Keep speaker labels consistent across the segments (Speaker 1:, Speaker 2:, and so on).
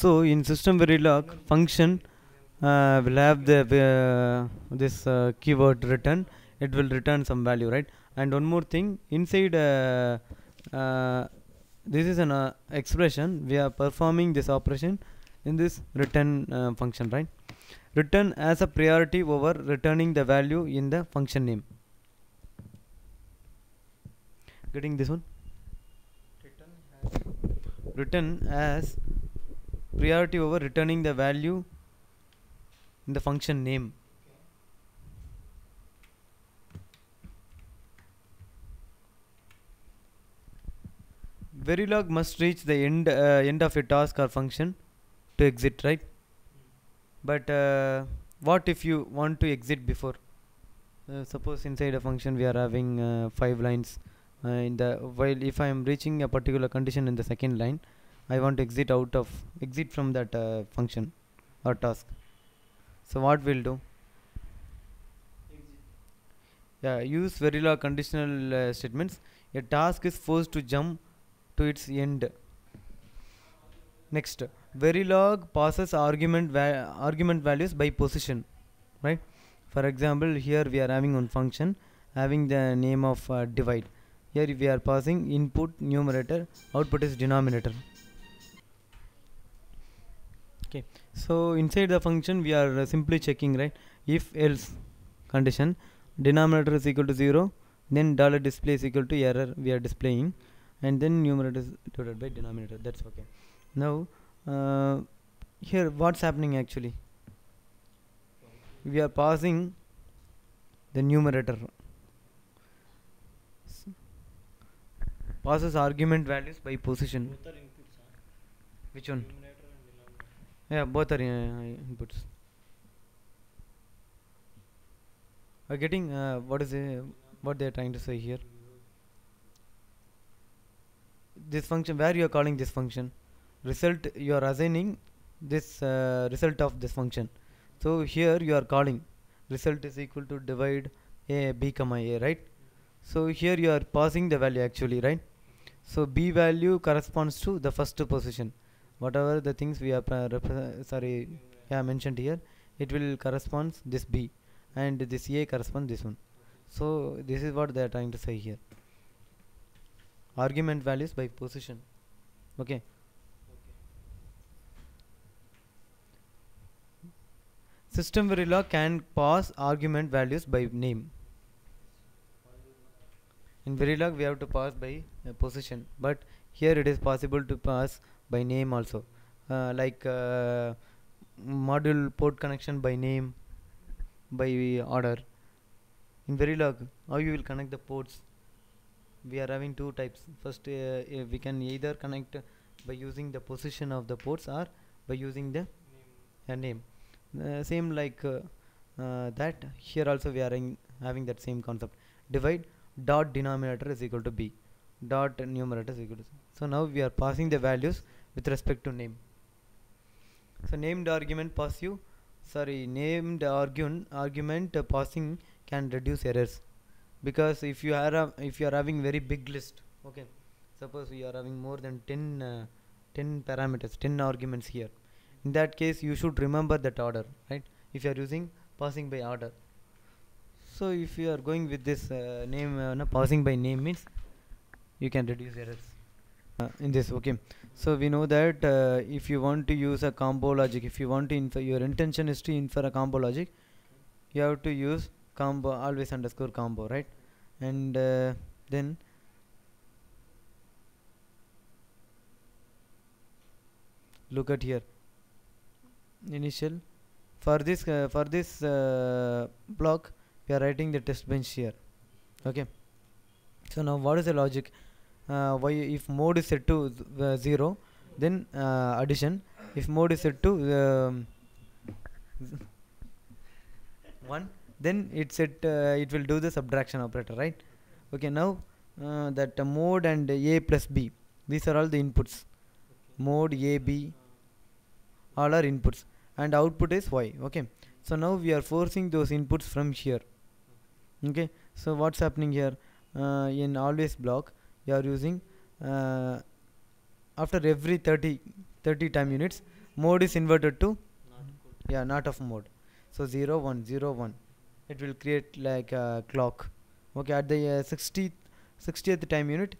Speaker 1: so in system verilog function uh, will have the uh, this uh, keyword return it will return some value right? And one more thing inside uh, uh, this is an uh, expression. We are performing this operation in this return uh, function right? Return as a priority over returning the value in the function name. Getting this one? Return as priority over returning the value in the function name. Verilog must reach the end uh, end of a task or function to exit right? But uh, what if you want to exit before? Uh, suppose inside a function we are having uh, five lines uh, in the while if I am reaching a particular condition in the second line I want to exit out of exit from that uh, function or task. So what we'll do? Yeah use verilog conditional uh, statements. A task is forced to jump to its end. Next verilog passes argument va- argument values by position right? For example here we are having one function having the name of uh, divide. Here we are passing input numerator output is denominator okay. So inside the function we are uh, simply checking right? If else condition denominator is equal to 0 then dollar display is equal to error we are displaying and then numerator is divided by denominator. That's okay. Now uh, here what's happening actually? We are passing the numerator. Passes argument values by position.
Speaker 2: Both are inputs, huh?
Speaker 1: which one?
Speaker 2: Numerator and denominator.
Speaker 1: Yeah both are uh, inputs. Are getting uh, what is it, what they are trying to say here? This function where you are calling this function? Result you are assigning this uh, result of this function. So here you are calling. Result is equal to divide a b comma a right? So here you are passing the value actually right? So b value corresponds to the first position whatever the things we are sorry yeah mentioned here it will corresponds this b and this a corresponds this one. So this is what they are trying to say here. Argument values by position. Okay? System verilog can pass argument values by name. In verilog we have to pass by uh, position. But here it is possible to pass by name also. Uh, like uh, module port connection by name by order. In verilog how you will connect the ports? We are having two types. First uh, uh, we can either connect by using the position of the ports or by using the uh, name. Uh, same like uh, uh, that. Here also we are in having that same concept. Divide dot denominator is equal to b. Dot numerator is equal to c. so now we are passing the values with respect to name. So named argument pass you. Sorry named argument argument uh, passing can reduce errors. Because if you are a, if you are having very big list okay. Suppose you are having more than 10 uh, 10 parameters 10 arguments here. In that case you should remember that order right? If you are using passing by order. So if you are going with this uh, name uh, passing by name means you can reduce errors uh, in this okay. So we know that uh, if you want to use a combo logic if you want to infer your intention is to infer a combo logic you have to use combo always underscore combo right? And uh, then look at here. Initial. For this uh, for this uh, block we are writing the test bench here. Okay. So now what is the logic uh, why if mode is set to uh, 0 then uh, addition. If mode is set to um, 1 then it set uh, it will do the subtraction operator right? Okay now that mode and a plus b these are all the inputs. Mode a b all are inputs. And output is y okay? So now we are forcing those inputs from here. Okay so what's happening here? Uh, in always block you are using uh, after every 30 30 time units mode is inverted to
Speaker 2: Not
Speaker 1: yeah not of mode. So 0 1 0 1 it will create like a clock. Okay at the uh, 60 60th time unit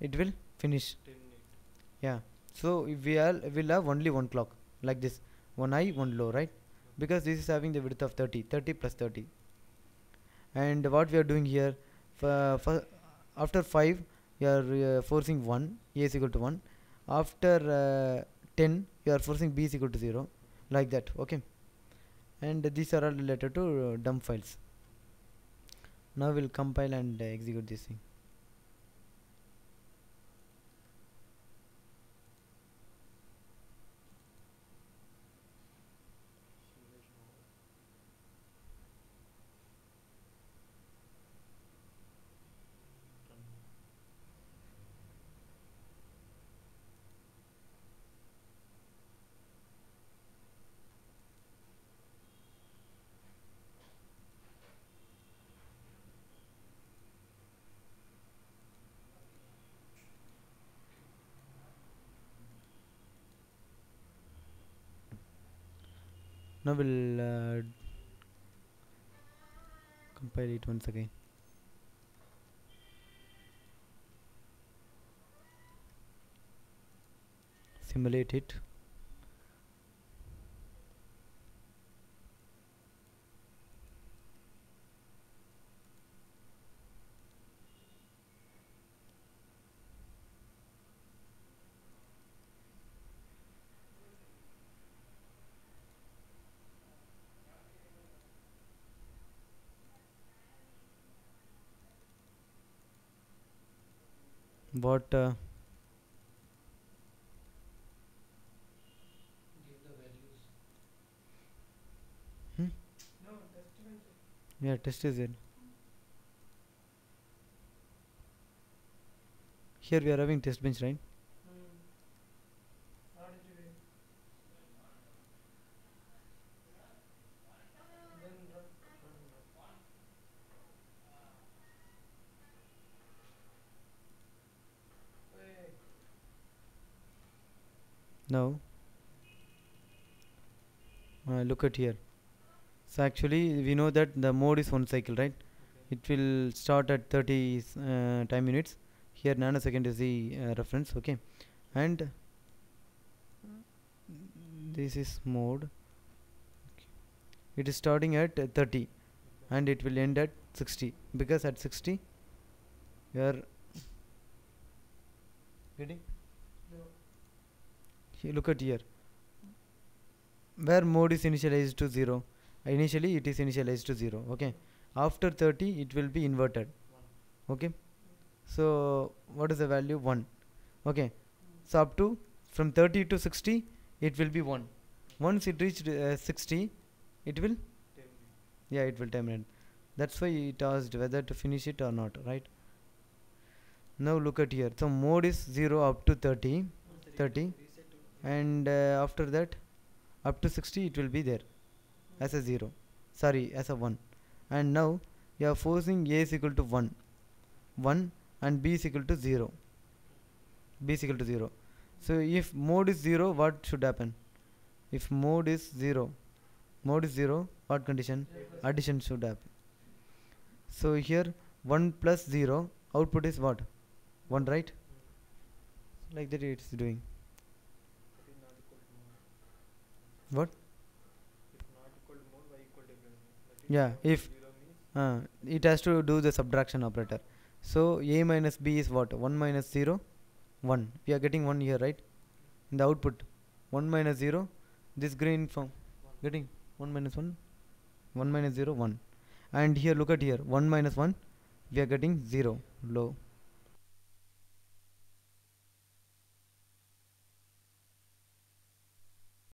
Speaker 1: it will finish. Yeah. So we are will have only one clock like this. One high one low right? Because this is having the width of 30 30 plus 30 and what we are doing here for, for after 5 you are uh, forcing 1 a is equal to 1 after uh, 10 you are forcing b is equal to 0 like that okay? And these are all related to uh, dump files. Now we'll compile and uh, execute this thing now we'll uh, compile it once again. Simulate it what uh,
Speaker 2: the
Speaker 1: yeah test is it. Here we are having test bench right now uh, look at here. So actually we know that the mode is one cycle right?
Speaker 2: Okay.
Speaker 1: it will start at 30 uh, time units here nanosecond is the uh, reference okay? And this is mode. Okay. it is starting at uh, 30 and it will end at 60 because at 60 you are getting here, look at here where mode is initialized to 0 initially it is initialized to 0 okay? After 30 it will be inverted okay? So what is the value? 1 okay? So up to from 30 to 60 it will be 1 once it reached uh, 60 it will
Speaker 2: Terminate.
Speaker 1: yeah it will terminate. That's why it asked whether to finish it or not right? Now look at here. So mode is 0 up to 30 30
Speaker 2: Reset to
Speaker 1: and uh, after that up to 60 it will be there as a 0 sorry as a 1 and now you are forcing a is equal to 1 1 and b is equal to 0 b is equal to 0 so if mode is 0 what should happen? If mode is 0 mode is 0 what condition? Addition should happen. So here 1 plus 0 output is what? 1 right? Like that it's doing
Speaker 2: That is not equal to mode.
Speaker 1: What?
Speaker 2: If not equal to mode, y equal to everything. That is
Speaker 1: Yeah, if- uh, it has to do the subtraction operator. So a minus b is what? 1 minus 0 1 we are getting 1 here right? In the output. 1 minus 0 this green form getting 1 minus 1 1 minus 0 1 and here look at here. 1 minus 1 we are getting 0 low